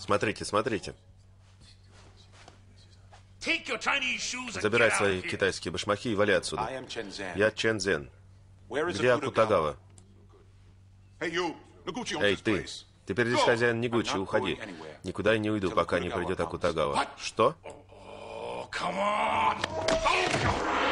Смотрите, смотрите. Забирай свои китайские башмаки и вали отсюда. Я Чен Зен. Где Акутагава? Эй, ты. Теперь здесь хозяин Нигучи, уходи. Никуда я не уйду, пока не Акутагава придет. Акутагава. Что? Oh, come on.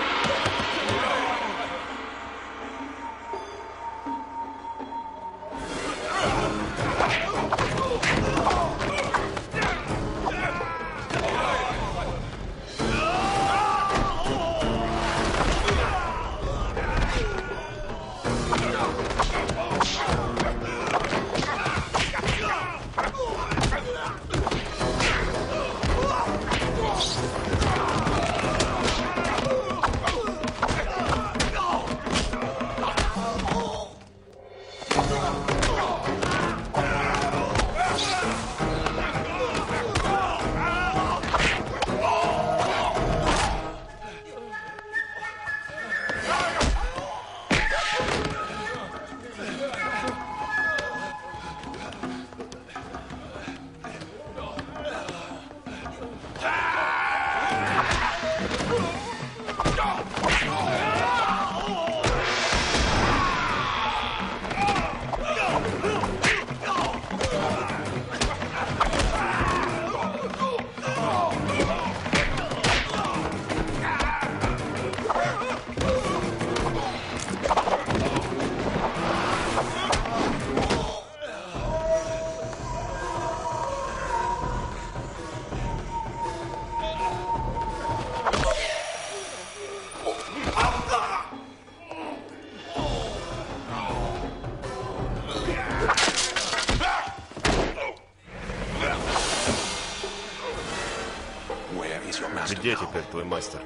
Где теперь твой мастер?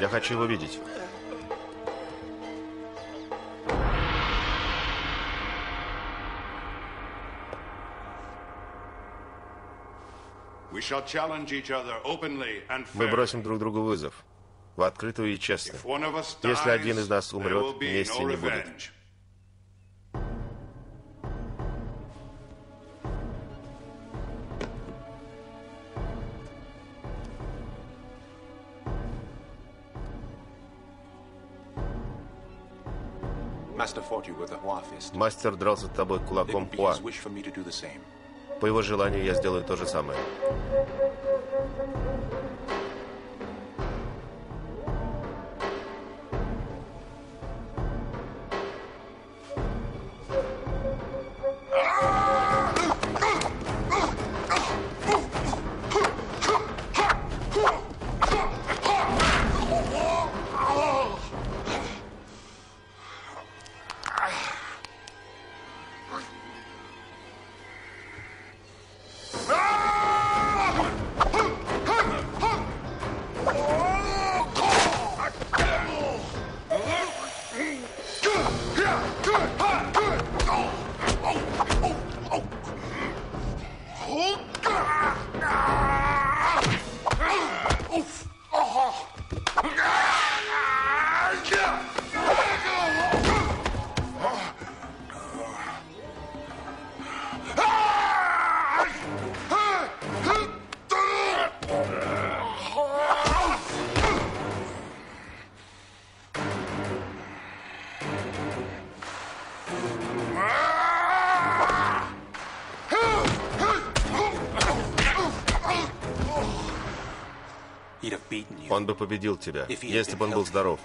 Я хочу его видеть. Мы бросим друг другу вызов. В открытую и честно. Если один из нас умрет, мести не будет. Мастер дрался с тобой кулаком Хуа. По его желанию я сделаю то же самое. Он бы победил тебя, если бы он был здоров.